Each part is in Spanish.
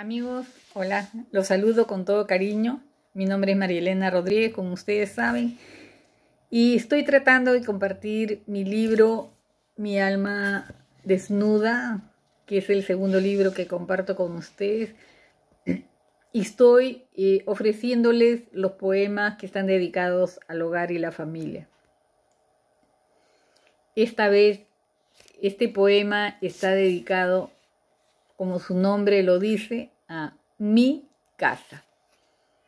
Amigos, hola, los saludo con todo cariño. Mi nombre es Marielena Rodríguez, como ustedes saben, y estoy tratando de compartir mi libro Mi alma desnuda, que es el segundo libro que comparto con ustedes. Y estoy eh, ofreciéndoles los poemas que están dedicados al hogar y la familia. Esta vez, este poema está dedicado como su nombre lo dice, a mi casa.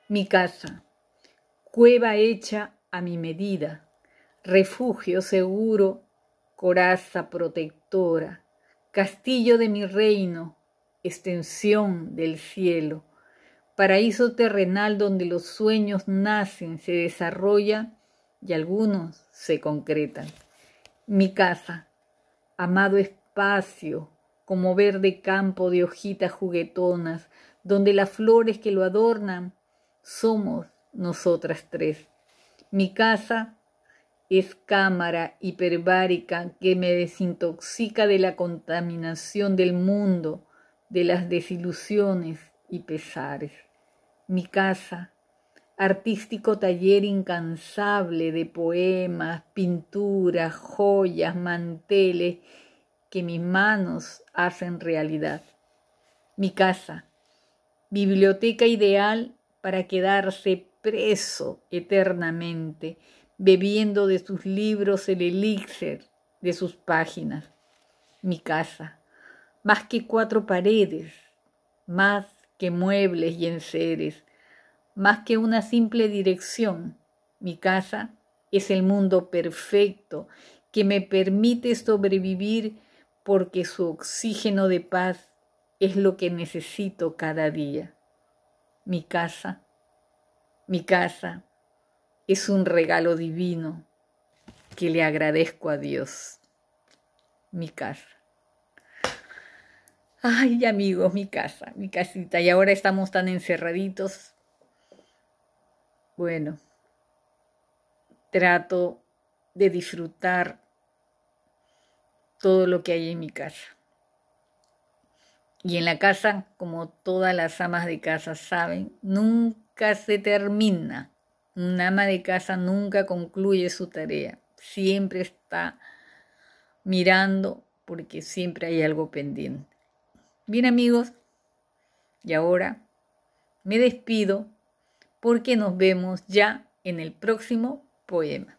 Mi casa, cueva hecha a mi medida, refugio seguro, coraza protectora, castillo de mi reino, extensión del cielo, paraíso terrenal donde los sueños nacen, se desarrollan y algunos se concretan. Mi casa, amado espacio, como verde campo de hojitas juguetonas, donde las flores que lo adornan somos nosotras tres. Mi casa es cámara hiperbárica que me desintoxica de la contaminación del mundo, de las desilusiones y pesares. Mi casa, artístico taller incansable de poemas, pinturas, joyas, manteles que mis manos hacen realidad. Mi casa, biblioteca ideal para quedarse preso eternamente, bebiendo de sus libros el elixir de sus páginas. Mi casa, más que cuatro paredes, más que muebles y enseres, más que una simple dirección. Mi casa es el mundo perfecto que me permite sobrevivir porque su oxígeno de paz es lo que necesito cada día. Mi casa, mi casa es un regalo divino que le agradezco a Dios. Mi casa. Ay, amigos, mi casa, mi casita. Y ahora estamos tan encerraditos. Bueno, trato de disfrutar todo lo que hay en mi casa. Y en la casa, como todas las amas de casa saben, nunca se termina. Un ama de casa nunca concluye su tarea. Siempre está mirando porque siempre hay algo pendiente. Bien amigos, y ahora me despido porque nos vemos ya en el próximo poema.